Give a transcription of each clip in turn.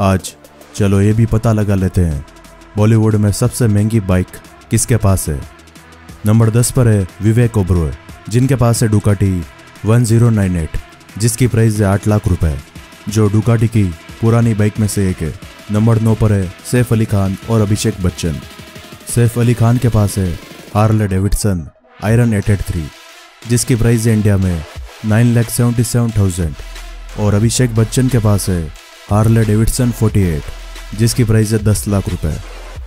आज, चलो ये भी पता लगा लेते हैं, बॉलीवुड में सबसे महँगी बाइक किसके पास है? नंबर 10 पर है विवेक ओब्रोय, जिनके पास है डुकाटी 1098 जिसकी प्राइस है आठ लाख रुपए। जो डुकाटी की पुरानी बाइक में से एक है। नंबर नौ पर है सैफ अली खान और अभिषेक बच्चन। सैफ अली खान के पास है Harley Davidson Iron eight eight three, जिसकी प्राइस है इंडिया में nine lakh seventy seven thousand. और अभिषेक बच्चन के पास है हार्ले डेविडसन 48 जिसकी प्राइस है दस लाख रुपए।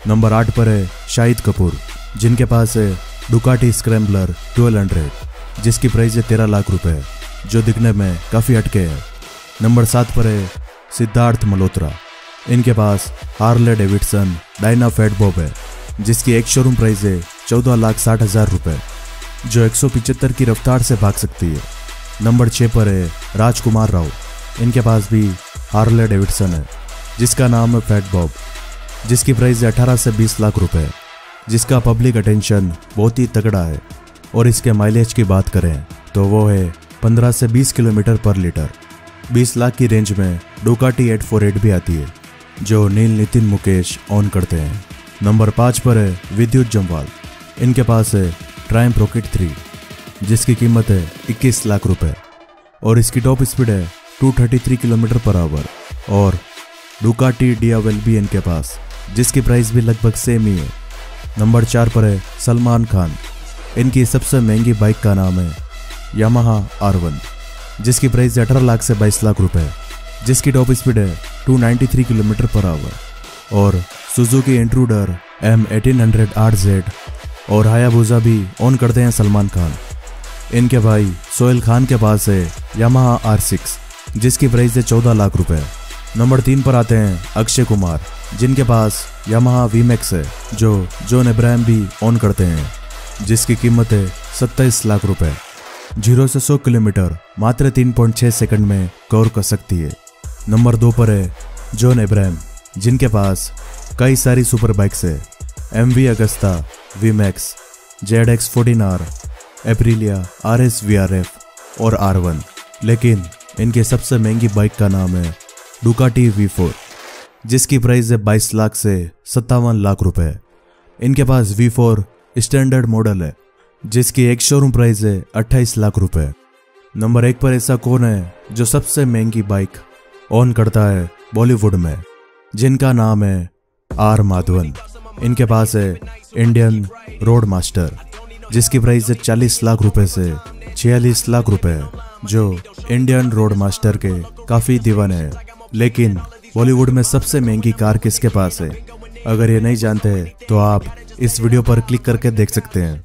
नंबर आठ पर है शाहिद कपूर, जिनके पास है डुकाटी स्क्रैम्बलर 1200 जिसकी प्राइस है तेरह लाख रुपए, जो दिखने में काफ़ी हटके है। नंबर सात पर है सिद्धार्थ मल्होत्रा, इनके पास Harley Davidson Dyna Fat Bob है, जिसकी एक शोरूम प्राइस है चौदह लाख साठ हज़ार रुपये जो एक की रफ्तार से भाग सकती है। नंबर छः पर है राजकुमार राव, इनके पास भी हार्ले डेविडसन है जिसका नाम है फैट बॉब, जिसकी प्राइस है अठारह से बीस लाख रुपए, जिसका पब्लिक अटेंशन बहुत ही तगड़ा है, और इसके माइलेज की बात करें तो वो है 15 से 20 किलोमीटर पर लीटर। 20 लाख की रेंज में डोकाटी 848 भी आती है, जो नील नितिन मुकेश ऑन करते हैं। नंबर पाँच पर है विद्युत जम्वाल, इनके पास है ट्राइम रॉकेट थ्री, जिसकी कीमत है 21 लाख रुपए, और इसकी टॉप स्पीड है 233 किलोमीटर पर आवर और डुकाटी डियावेल भी इनके पास, जिसकी प्राइस भी लगभग सेम ही है। नंबर चार पर है सलमान खान। इनकी सबसे महँगी बाइक का नाम है यामाहा आर जिसकी प्राइस अठारह लाख से बाईस लाख रुपए जिसकी टॉप स्पीड है 293 किलोमीटर पर आवर और Suzuki Intruder M eighteen hundred R Z और हायाबूजा भी ऑन करते हैं सलमान खान। इनके भाई सोहेल खान के पास है यामाहा आर सिक्स जिसकी प्राइस है चौदह लाख रुपए। नंबर तीन पर आते हैं अक्षय कुमार, जिनके पास यामाहा वीमैक्स है, जो जॉन इब्राहिम भी ऑन करते हैं, जिसकी कीमत है सत्ताईस लाख रुपए। ज़ीरो से सौ किलोमीटर, मात्र तीन पॉइंट छः सेकंड में कवर कर सकती है। नंबर दो पर है जॉन इब्राहिम जिनके पास कई सारी सुपर बाइक्स है। M V Agusta V Max Z X fourteen R Aprilia R S V R F और आर वन लेकिन इनके सबसे महँगी बाइक का नाम है डुकाटी वी फोर, जिसकी प्राइस है बाईस लाख से सत्तावन लाख रुपए। इनके पास वी फोर स्टैंडर्ड मॉडल है, जिसकी एक शोरूम प्राइस है अट्ठाईस लाख रुपए। नंबर एक पर ऐसा कौन है जो सबसे महँगी बाइक ऑन करता है बॉलीवुड में, जिनका नाम है आर माधवन। इनके पास है इंडियन रोड मास्टर जिसकी प्राइस है चालीस लाख रुपए से छियालीस लाख रुपए, जो इंडियन रोड मास्टर के काफ़ी दीवाने है। लेकिन बॉलीवुड में सबसे महँगी कार किसके पास है? अगर ये नहीं जानते तो आप इस वीडियो पर क्लिक करके देख सकते हैं।